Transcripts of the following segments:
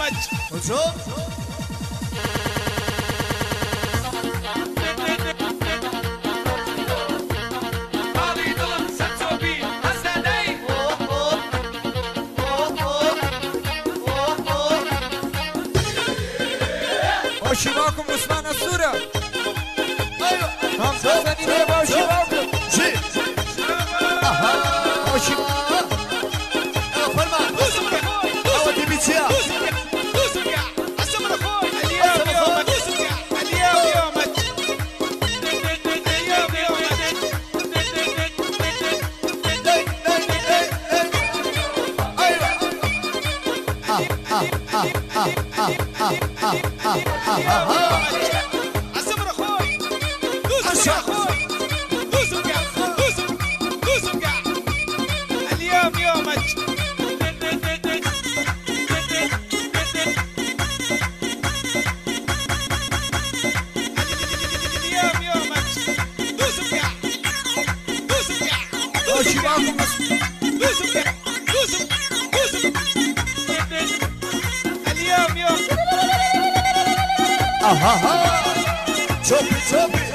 much. Hocam. Hoşçakalın Osman Asura. Hamza sen ile hoşçakalın. Hoşçakalın. عصبر أخوي دوس يا أخوي دوس وقع دوس دوس وقع اليوم يومك اليوم يومك دوس وقع دوس وقع باشی باکم دوس وقع Aha ha. Çok çok.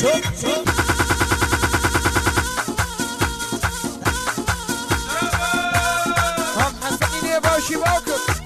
çok çok. Come and sing in your.